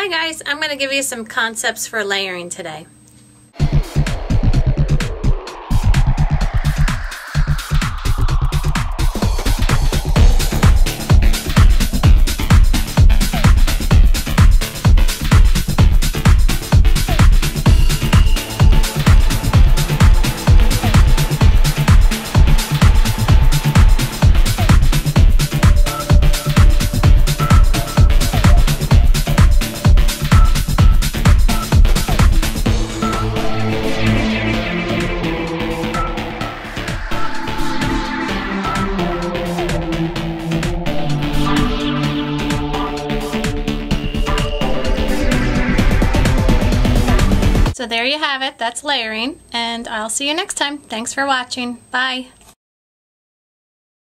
Hi guys, I'm going to give you some concepts for layering today. So there you have it. That's layering. And I'll see you next time. Thanks for watching. Bye.